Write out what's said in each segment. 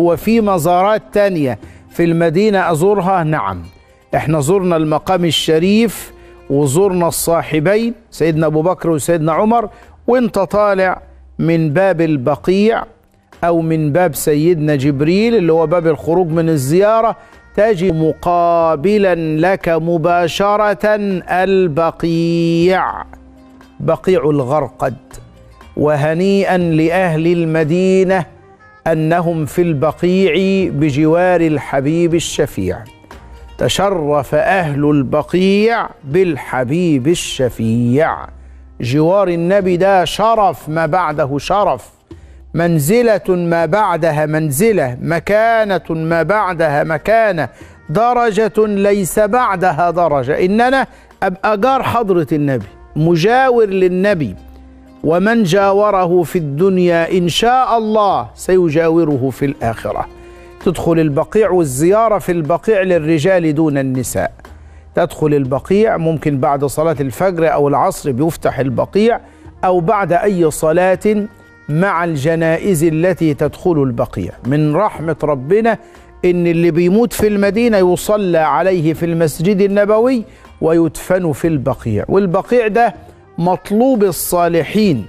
وفي مزارات تانية في المدينة أزورها؟ نعم. إحنا زرنا المقام الشريف وزرنا الصاحبين سيدنا أبو بكر وسيدنا عمر وانت طالع من باب البقيع أو من باب سيدنا جبريل اللي هو باب الخروج من الزيارة تجد مقابلا لك مباشرة البقيع بقيع الغرقد وهنيئا لأهل المدينة أنهم في البقيع بجوار الحبيب الشفيع. تشرف أهل البقيع بالحبيب الشفيع. جوار النبي ده شرف ما بعده شرف. منزلة ما بعدها منزلة مكانة ما بعدها مكانة. درجة ليس بعدها درجة. إن أنا أبقى جار حضرة النبي مجاور للنبي. ومن جاوره في الدنيا إن شاء الله سيجاوره في الآخرة. تدخل البقيع والزيارة في البقيع للرجال دون النساء. تدخل البقيع ممكن بعد صلاة الفجر أو العصر بيفتح البقيع أو بعد أي صلاة مع الجنائز التي تدخل البقيع. من رحمة ربنا إن اللي بيموت في المدينة يصلى عليه في المسجد النبوي ويدفن في البقيع. والبقيع ده مطلوب الصالحين.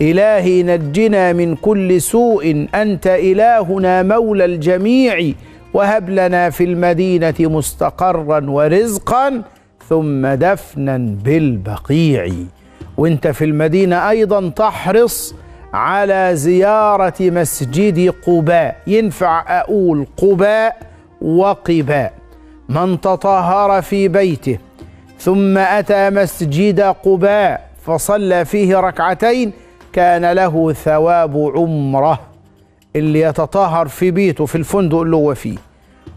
إلهي نجنا من كل سوء. أنت إلهنا مولى الجميع. وهب لنا في المدينة مستقرا ورزقا ثم دفنا بالبقيع. وانت في المدينة أيضا تحرص على زيارة مسجد قباء. ينفع أقول قباء وقباء. من تطهر في بيته ثم أتى مسجد قباء فصلى فيه ركعتين كان له ثواب عمرة. اللي يتطهر في بيته في الفندق اللي هو فيه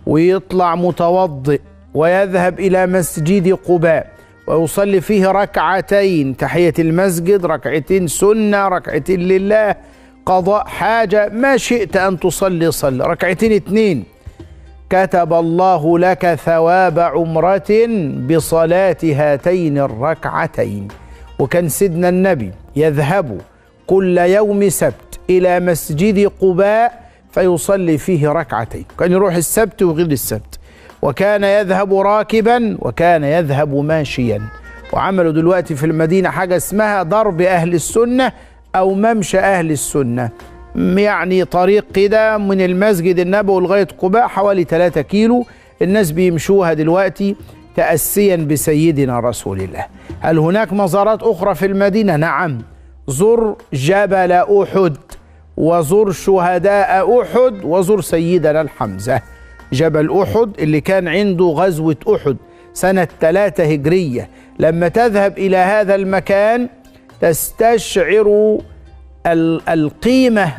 ويطلع متوضئ ويذهب إلى مسجد قباء ويصلي فيه ركعتين. تحية المسجد ركعتين سنة ركعتين لله. قضاء حاجة ما شئت أن تصلي صلي. ركعتين اتنين كتب الله لك ثواب عمرة بصلاة هاتين الركعتين. وكان سيدنا النبي يذهب كل يوم سبت إلى مسجد قباء فيصلي فيه ركعتين. كان يروح السبت وغير السبت. وكان يذهب راكبا وكان يذهب ماشيا. وعملوا دلوقتي في المدينة حاجة اسمها ضرب أهل السنة أو ممشى أهل السنة. يعني طريق كده من المسجد النبوي لغاية قباء حوالي 3 كيلو. الناس بيمشوها دلوقتي. تأسيا بسيدنا رسول الله. هل هناك مزارات أخرى في المدينة؟ نعم. زر جبل أحد وزر شهداء أحد وزر سيدنا الحمزة. جبل أحد اللي كان عنده غزوة أحد سنة ثلاثة هجرية. لما تذهب إلى هذا المكان تستشعر القيمة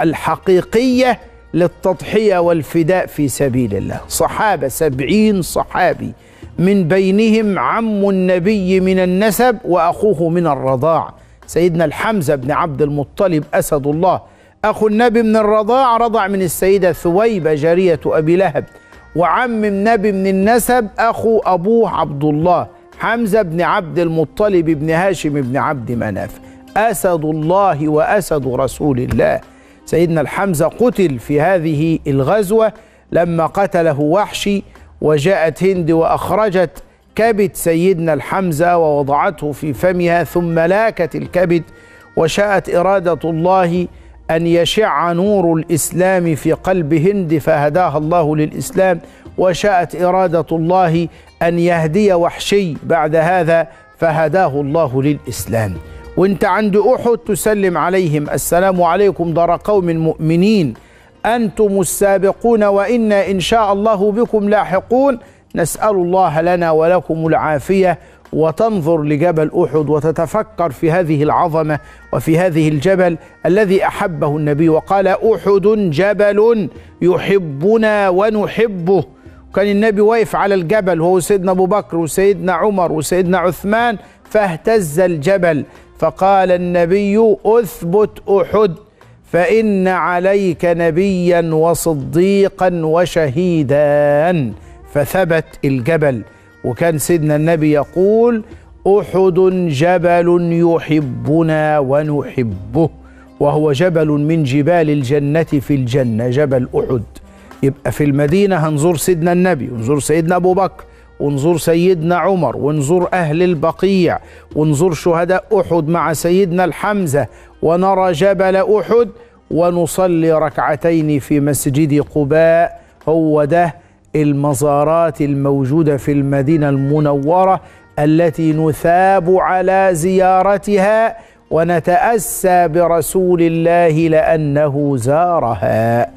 الحقيقية للتضحية والفداء في سبيل الله. صحابة سبعين صحابي. من بينهم عم النبي من النسب وأخوه من الرضاع. سيدنا الحمزة بن عبد المطلب أسد الله. أخو النبي من الرضاع رضع من السيدة ثويبة جارية أبي لهب. وعم النبي من النسب أخو أبوه عبد الله. حمزة بن عبد المطلب بن هاشم بن عبد مناف. أسد الله وأسد رسول الله. سيدنا الحمزة قتل في هذه الغزوة لما قتله وحشي وجاءت هند وأخرجت كبد سيدنا الحمزة ووضعته في فمها ثم لاكت الكبد وشاءت إرادة الله أن يشع نور الإسلام في قلب هند فهداها الله للإسلام وشاءت إرادة الله أن يهدي وحشي بعد هذا فهداه الله للإسلام وانت عند أحد تسلم عليهم. السلام عليكم دار قوم مؤمنين. أنتم السابقون وإنا إن شاء الله بكم لاحقون. نسأل الله لنا ولكم العافية وتنظر لجبل أحد وتتفكر في هذه العظمة وفي هذه الجبل الذي أحبه النبي. وقال أحد جبل يحبنا ونحبه. كان النبي واقف على الجبل وهو سيدنا أبو بكر وسيدنا عمر وسيدنا عثمان فاهتز الجبل فقال النبي أثبت أحد فإن عليك نبيا وصديقا وشهيدا فثبت الجبل. وكان سيدنا النبي يقول أحد جبل يحبنا ونحبه وهو جبل من جبال الجنة في الجنة جبل أحد. يبقى في المدينة هنزور سيدنا النبي ونزور سيدنا أبو بكر ونزور سيدنا عمر ونزور أهل البقيع ونزور شهداء أحد مع سيدنا الحمزة ونرى جبل أحد ونصلي ركعتين في مسجد قباء هو ده المزارات الموجودة في المدينة المنورة التي نثاب على زيارتها ونتأسى برسول الله لأنه زارها.